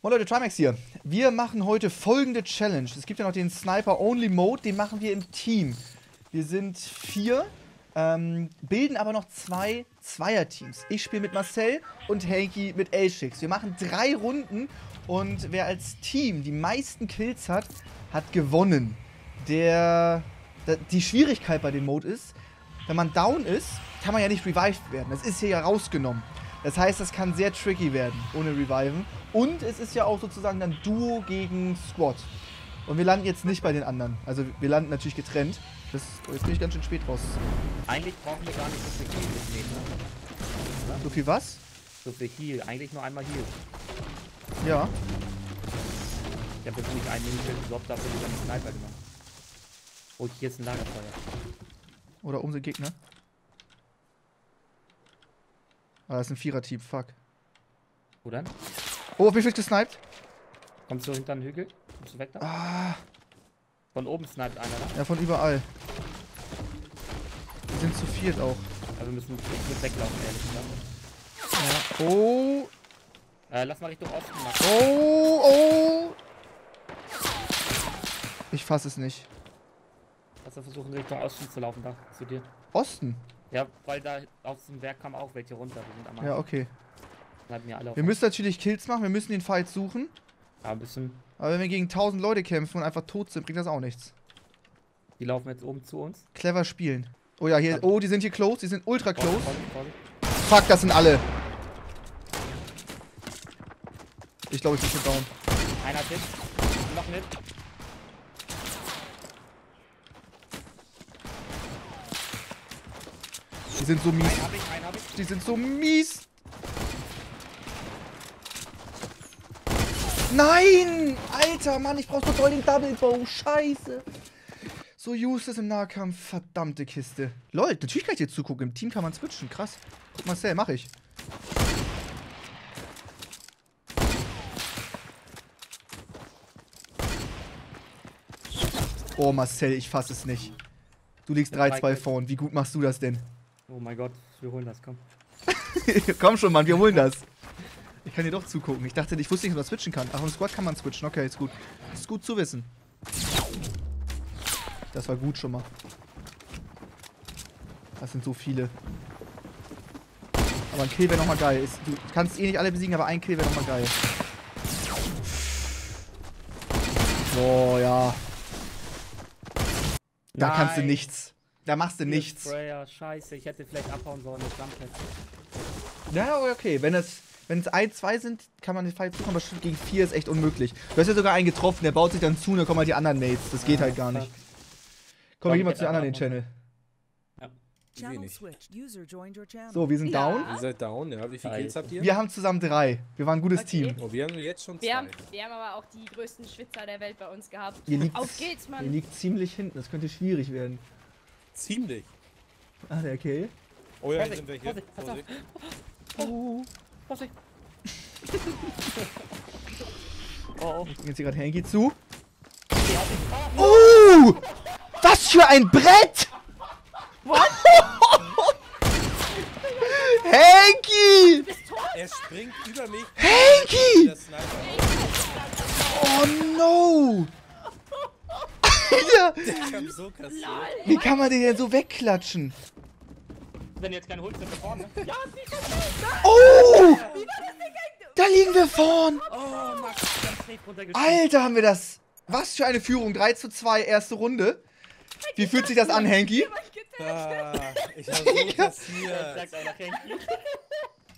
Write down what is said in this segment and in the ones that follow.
Moin Leute, Trimax hier. Wir machen heute folgende Challenge. Es gibt ja noch den Sniper-Only-Mode, den machen wir im Team. Wir sind vier, ähm, bilden aber noch zwei Zweierteams. Ich spiele mit Marcel und Hanky mit Elschix. Wir machen drei Runden und wer als Team die meisten Kills hat, hat gewonnen. Der, der, die Schwierigkeit bei dem Mode ist, wenn man down ist, kann man ja nicht revived werden. Das ist hier ja rausgenommen. Das heißt, das kann sehr tricky werden, ohne Reviven. Und es ist ja auch sozusagen dann Duo gegen Squad. Und wir landen jetzt nicht bei den anderen. Also wir landen natürlich getrennt. Das, jetzt bin ich ganz schön spät raus. Eigentlich brauchen wir gar nicht so viel Heal mitnehmen. Ne? So viel was? So viel Heal. Eigentlich nur einmal Heal. Ja. Ich habe jetzt nicht einen Minute Block dafür wieder einen Sniper genommen. Oh, hier ist ein Lagerfeuer. Oder um den Gegner. Ah, das ist ein Vierer-Team, fuck. Wo dann? Oh, wie viel gesniped? Kommst du hinter den Hügel? Kommst du weg da? Ah, Von oben sniped einer da. ja, von überall. Die sind zu viert auch. Also wir müssen mit weglaufen, ehrlich gesagt. Ja. Oh, Äh, lass mal Richtung Osten machen. oh, oh. Ich fass es nicht. Lass mal versuchen, Richtung Osten zu laufen, da zu dir. Osten? Ja, weil da aus dem Werk kamen auch welche runter. Die sind am Ja, okay. Auf. Wir müssen natürlich Kills machen, wir müssen den Fight suchen. Ja, ein bisschen. Aber wenn wir gegen 1000 Leute kämpfen und einfach tot sind, bringt das auch nichts. Die laufen jetzt oben zu uns. Clever spielen. Oh ja, hier, oh, die sind hier close, die sind ultra close. Vorsicht, Vorsicht, Vorsicht. Fuck, das sind alle. Ich glaube, ich bin schon down. Einer Tipp. Noch nicht. Sind so mies. Einen hab ich, einen hab ich. Die sind so mies. Nein! Alter, Mann, ich brauch so doll den Double Bow. Scheiße. So useless im Nahkampf. Verdammte Kiste. Lol, natürlich kann ich dir zugucken. Im Team kann man switchen. Krass. Guck Marcel, mach ich. Oh, Marcel, ich fass es nicht. Du liegst Ja, 3-2 drei vorn. Wie gut machst du das denn? Oh mein Gott, wir holen das, komm. Komm schon, Mann, wir holen das. Ich kann dir doch zugucken. Ich dachte, ich wusste nicht, dass man switchen kann. Ach, im Squad kann man switchen. Okay, ist gut. Ist gut zu wissen. Das war gut schon mal. Das sind so viele. Aber ein Kill wäre nochmal geil. Ist, du kannst eh nicht alle besiegen, aber ein Kill wäre nochmal geil. Boah, ja. Da kannst du Nein. nichts. Da machst du Hier nichts. Sprayer, scheiße, ich hätte vielleicht abhauen sollen mit Jumphead. Ja, aber okay. Wenn es, wenn es 1, 2 sind, kann man den Fight suchen, aber gegen 4 ist echt unmöglich. Du hast ja sogar einen getroffen, der baut sich dann zu und dann kommen halt die anderen Mates. Das geht Ja, halt gar fuck. nicht. Komm, wir gehen mal zu den anderen in den Channel. Channel. So, wir sind down. Ihr seid down, ja. Wie viele Kills habt ihr? Wir haben zusammen drei. Wir waren ein gutes Okay. Team. Oh, wir haben jetzt schon zwei. Wir haben, wir haben aber auch die größten Schwitzer der Welt bei uns gehabt. Ihr liegt, Auf geht's, ihr Mann! liegt ziemlich hinten. Das könnte schwierig werden. Ziemlich. Ah, der Kill. Oh ja, hier sind welche. Vorsicht. Oh. Vorsicht! oh, oh. Ich bring jetzt hier gerade Hanky zu. Oh! Was für ein Brett! Was? Hanky! Er springt über mich. Hanky! Oh no! Kam so kassiert. Wie kann man den denn so wegklatschen? Wenn jetzt keine holt, sind wir vorne. Ja, Oh! Da liegen wir vorn! Oh, Max. Alter, haben wir das. Was für eine Führung. 3 zu 2, erste Runde. Wie fühlt sich das an, Hanky? Ah, ich hab so kassiert. Sagt einer, Kenki.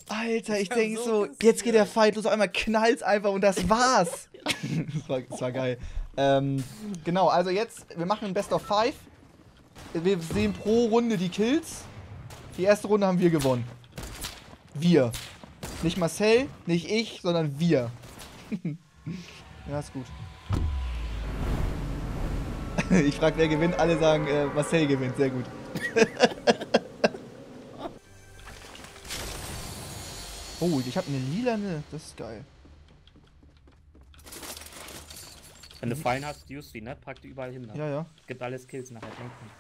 Alter, ich hab denke so jetzt geht der Fight los, auf einmal knallt's einfach und das war's. das, war, das war geil. Ähm, genau, also jetzt, wir machen ein Best of Five. Wir sehen pro Runde die Kills. Die erste Runde haben wir gewonnen. Wir. Nicht Marcel, nicht ich, sondern wir. ja, ist gut. ich frage, wer gewinnt. Alle sagen, äh, Marcel gewinnt. Sehr gut. oh, ich habe eine lilane. Das ist geil. Wenn du Fallen hast, use die, ne? Pack die überall hin. Ne? Ja, ja. Gibt alles Kills nachher, denken.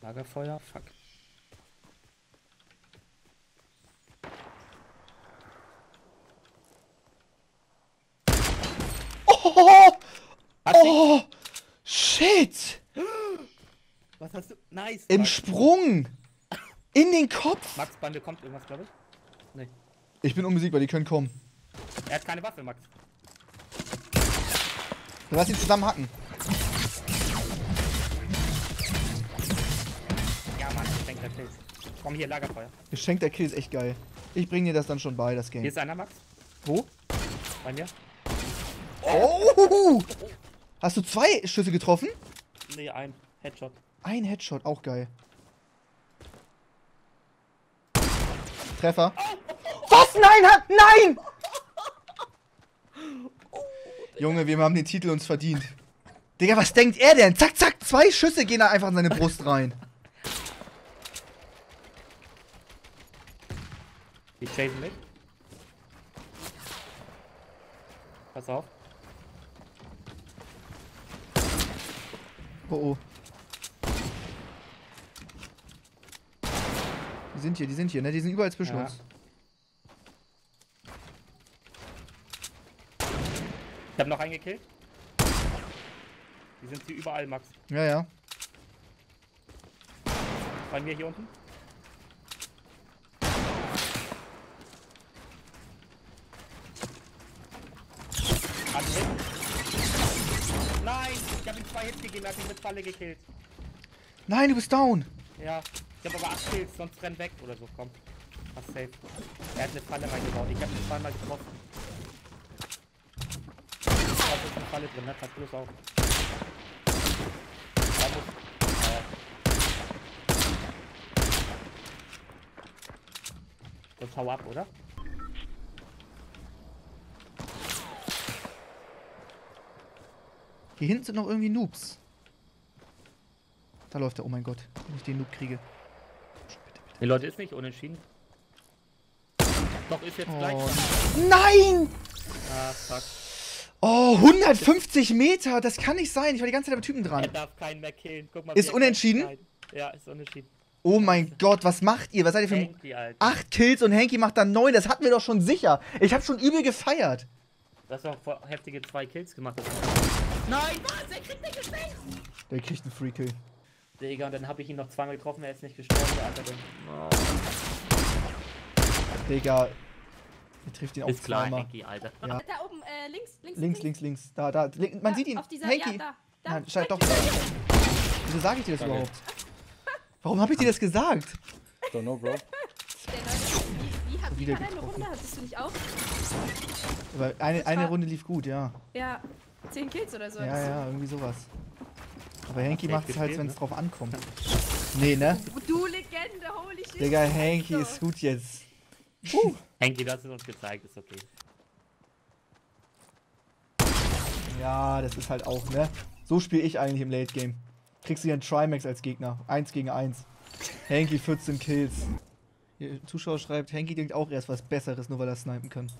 Lagerfeuer, fuck. Oh! Hast du? Oh! Shit! Was hast du? Nice. Im Max. Sprung! In den Kopf! Max, mir kommt irgendwas, glaube ich. Nee. Ich bin unbesiegbar, die können kommen. Er hat keine Waffe, Max. Lass ihn zusammen hacken. Ja, Mann, der Kills. Komm hier, Lagerfeuer. Geschenk der Kill ist echt geil. Ich bring dir das dann schon bei, das Hier Game. ist einer, Max. Wo? Bei mir. Oh! Hast du zwei Schüsse getroffen? Nee, ein Headshot. Ein Headshot, auch geil. Treffer. Was? Nein, hat, nein! Junge, wir haben den Titel uns verdient. Digga, was denkt er denn? Zack, zack, zwei Schüsse gehen da einfach in seine Brust rein. Die chasen mich. Pass auf. Oh oh. Die sind hier, die sind hier, ne? Die sind überall zwischen Ja. uns. Ich hab noch einen gekillt. Die sind hier überall, Max. Ja, ja. Bei mir hier unten. Hat. Nein, ich hab ihm zwei Hits gegeben, er hat mich mit Falle gekillt. Nein, du bist down. Ja, ich hab aber 8 Kills, sonst renn weg oder so, komm. Hast safe. Er hat eine Falle reingebaut, ich hab ihn zweimal getroffen. Da ist eine Falle drin, ne? Pass bloß auf. Da muss... Sonst hau ab, oder? Hier hinten sind noch irgendwie Noobs. Da läuft er, oh mein Gott, wenn ich den Noob kriege. Nee, Leute, ist nicht unentschieden. Doch, ist jetzt gleich. Oh, nein! Ah, fuck. Oh, 150 Meter, das kann nicht sein. Ich war die ganze Zeit am Typen Er dran. darf keinen mehr killen. Guck mal, Ist er unentschieden? Ja, ist unentschieden. Oh mein Gott, was macht ihr? Was seid ihr für ein... Hanky, Alter. Acht Kills und Henky macht dann neun. Das hatten wir doch schon sicher. Ich habe schon übel gefeiert. Du hast doch voll heftige zwei Kills gemacht. Nein, was? Er kriegt nicht geschenkt! Der kriegt einen Free Kill. Digga, und dann habe ich ihn noch zweimal getroffen, er ist nicht gestorben, der andere. Oh, Digga. Ihr trifft ihn auch ist klar, zweimal. Hanky, Alter. Ja. Da oben, äh, links, links. Links, links, links. Da, da. Link- Man Ja, sieht ihn. Auf dieser, Henky. Ja, da. da. Nein, scheint doch. Wieso sage ich dir das Danke. überhaupt? Warum habe ich dir das gesagt? Don't know, Bro. Wie, wie, hat- wie Wieder war deine getroffen. Runde? Hattest du nicht auch? Aber eine, eine Runde lief gut, ja. Ja, 10 Kills oder so. Ja, ja, irgendwie sowas. Aber safe macht es halt, wenn es ne? drauf ankommt. Nee, ne? Du Legende, holy shit. Digga, Henky ist gut jetzt. Hanky, du hast es uns gezeigt, ist okay. Ja, das ist halt auch, ne? So spiele ich eigentlich im Late Game. Kriegst du hier einen Trimax als Gegner. 1 gegen 1. Henky 14 Kills. Hier, Zuschauer schreibt, Henky denkt auch erst was Besseres, nur weil er snipen kann.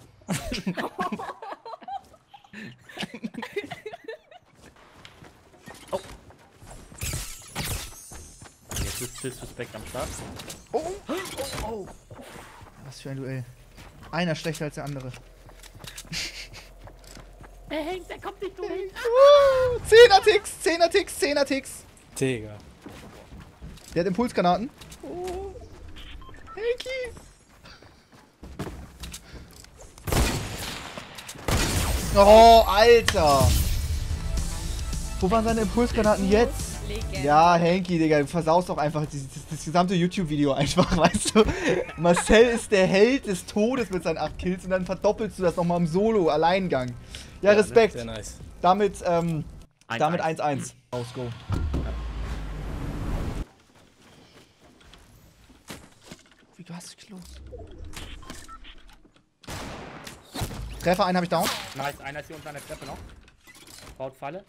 Jetzt ist Disrespect am Start. Oh, oh, oh. Was für ein Duell. Einer schlechter als der andere. Der Hank, der kommt nicht durch. Uh, 10er Ticks, 10er Ticks, 10er Ticks. Digga. Der hat Impulsgranaten. Oh. Henky. Oh, Alter. Wo waren seine Impulsgranaten jetzt? Legende. Ja, Henky, Digga, du versaust doch einfach das, das, das gesamte YouTube-Video einfach, weißt du? Marcel ist der Held des Todes mit seinen 8 Kills und dann verdoppelst du das nochmal im Solo-Alleingang. Ja, Respekt. Sehr nice. Damit, ähm, Eins, damit eins. 1-1. Aus, go. Wie du hast los? Treffer, einen habe ich down. Nice, einer ist hier unten an der Treppe noch. Baut Falle.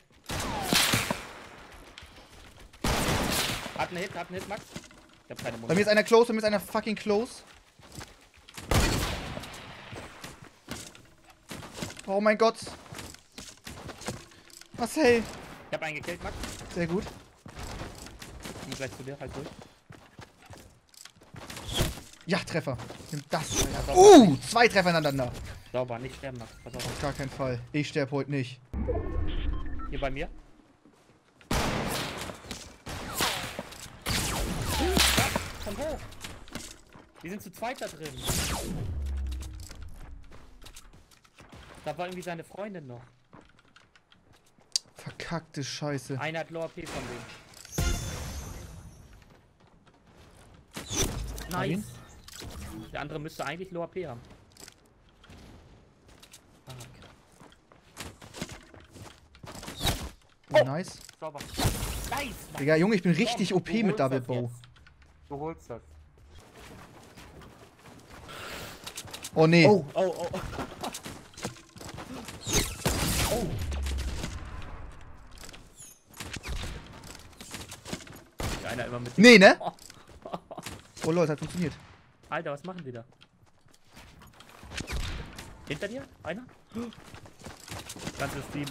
Hat einen Hit, hat einen Hit, Max. Ich hab keine Bei mir ist einer close, bei mir ist einer fucking close. Oh mein Gott. Marcel. Ich hab einen gekillt, Max. Sehr gut. Ich bin gleich zu dir, halt durch. Ja, Treffer. Nimm das. Auf, Uh, zwei Treffer ineinander. Sauber, nicht sterben, Max. Pass auf. Auf gar keinen Fall. Ich sterbe heute nicht. Hier bei mir. Ja, komm hoch. Wir sind zu zweit da drin. Da war irgendwie seine Freundin noch. Verkackte Scheiße. Einer hat Lower P von ihn. Nice. Der andere müsste eigentlich Lower P haben. Ah, okay. Nice. Sauber. Nice! Digga, Junge, ich bin richtig OP mit Double Bow. jetzt. Du holst das. Oh nee. Oh, oh, oh. oh. Einer immer mit Nee, ne? Oh, Oh Leute, hat funktioniert. Alter, was machen die da? Hinter dir? Einer? Ganzes Team.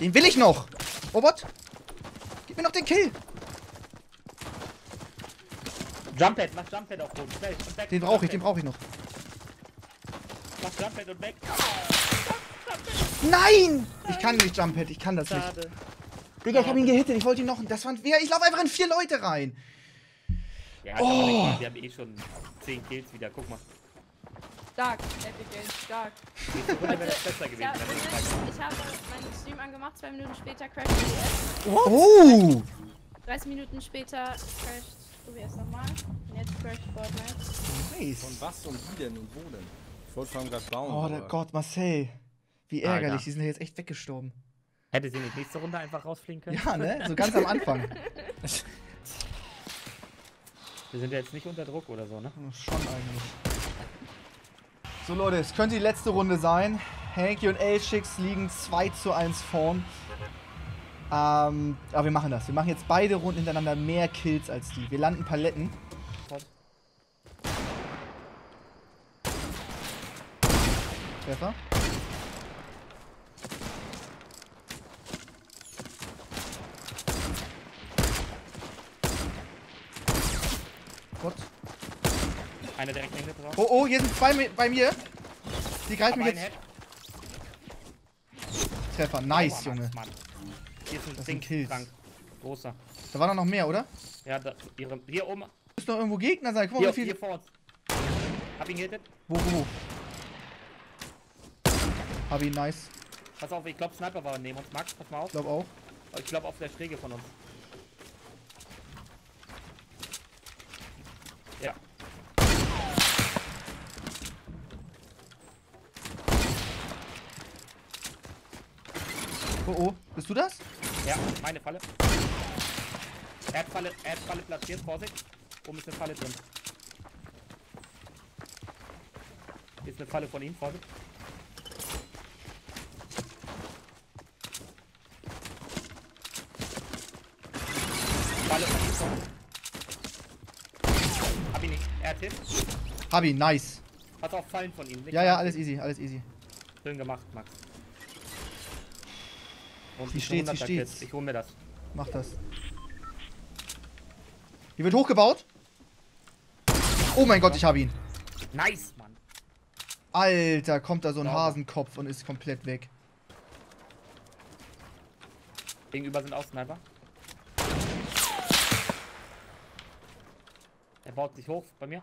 Den will ich noch. Robot. Gib mir noch den Kill. Jumppad, mach Jumppad auf Boden. Schnell. Weg. Den brauche ich, den brauche ich noch. Mach Jumppad und weg. Nein! Ich kann nicht Jumppad, ich kann das nicht. Schade. Digga, ich habe ihn gehittet, ich wollte ihn noch. Das waren. Ja, ich laufe einfach in vier Leute rein. Ja, Oh. nicht. Wir haben eh schon 10 Kills wieder. Guck mal. Stark, Epic Game, stark. Runde wäre das besser Ich gewesen. weiter- ich habe meinen Stream angemacht, zwei Minuten später crasht OBS. Oh! 30 Minuten später crasht OBS nochmal. Und jetzt crasht Fortnite. Nice. Und was und wie denn und wo denn? Ich wollte vor allem gerade bauen. Oh der Gott, Marcel. Wie ärgerlich, Alter. die sind ja jetzt echt weggestorben. Hätte sie nicht nächste Runde einfach rausfliegen können? Ja, ne? So ganz am Anfang. Wir sind ja jetzt nicht unter Druck oder so, ne? Schon eigentlich. So Leute, es könnte die letzte Runde sein. Hanky und Elchix liegen 2 zu 1 vorn. Ähm, aber wir machen das. Wir machen jetzt beide Runden hintereinander mehr Kills als die. Wir landen Paletten. Treffer. Gott. Einer direkt drauf. Oh, oh, hier sind zwei bei mir. Die greifen mich jetzt. Treffer. Nice, Sauber, Junge. Mann. Hier ist ein Das Ding sind Kills. krank. Großer. Da waren noch mehr, oder? Ja, da, ihre, hier oben. Müssen doch irgendwo Gegner sein. Guck mal, Hier, wie viel. hier vor uns. Hab ihn gehittet. Wo, wo, wo? Hab ihn, nice. Pass auf, ich glaube Sniper war neben uns. Max, pass mal auf. Glaub auch. Ich glaube auf der Schräge von uns. Ja. Oh, oh. Bist du das? Ja, meine Falle. Er hat Falle, er hat Falle platziert, Vorsicht. Oben ist eine Falle drin. Hier ist eine Falle von ihm, Vorsicht. Falle von ihm, Vorsicht. Hab ihn nicht. Er hat Hit. Hab ihn, nice. Pass auf Fallen von ihm. nicht Ja, ja, alles easy, alles easy. Schön gemacht, Max. Steht's, wie 100er steht's? Kills. Ich hol mir das. Mach das. Hier wird hochgebaut. Oh mein Gott, ich hab ihn. Nice, Mann. Alter, kommt da so ein Sauber. Hasenkopf und ist komplett weg. Gegenüber sind auch Sniper. Er baut sich hoch bei mir.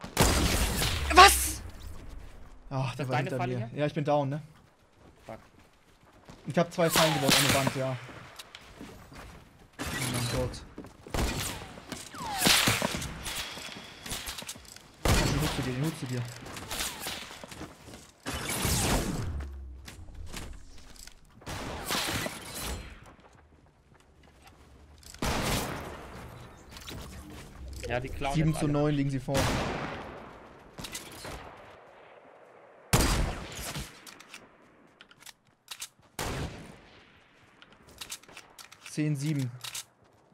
Was? Ach, der das war hinter Falle mir. hier? Ja, ich bin down, ne? Ich hab zwei Fallen gebaut an der Wand, ja. Oh mein Gott. Den holst du dir, den holst du dir. Ja, die klauen 7 jetzt zu alle. 9 liegen sie vor. Zehn, sieben.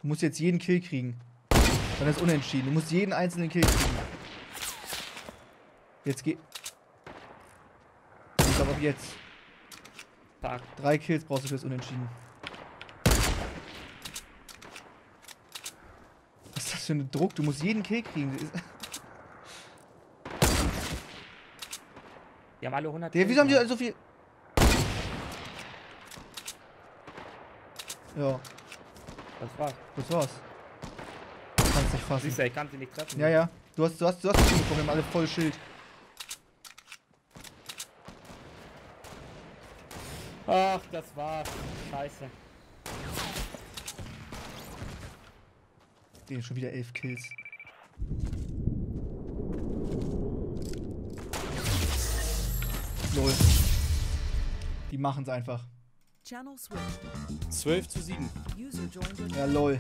Du musst jetzt jeden Kill kriegen. Dann ist unentschieden. Du musst jeden einzelnen Kill kriegen. Jetzt geht. Ich glaube jetzt. Stark. Drei Kills brauchst du fürs Unentschieden. Was ist das für ein Druck? Du musst jeden Kill kriegen. Die haben alle 100 Der, wieso haben die so viel. Ja. Das war's. das war's. Kannst nicht fassen. Siehst du, ich kann sie nicht treffen. Ja, ja. Du hast, du hast, du hast wir haben alle voll Schild. Ach, das war's. Scheiße. Den schon wieder elf Kills. Lol. Die machen's einfach. Channel switched. 12 zu 7. User joined your Ja, lol.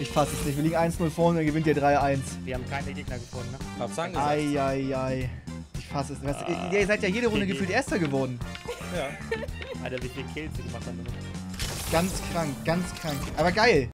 Ich fass es nicht. Wir liegen 1-0 vorne, dann gewinnt ihr 3-1. Wir haben keine Gegner gefunden, ne? Hab's angesagt. Eieiei. Ich fass es nicht. Was, ihr, seid ja jede Runde gefühlt Erster geworden. Ja. Alter, wie viele Kills sie gemacht haben. Ganz krank, ganz krank. Aber geil.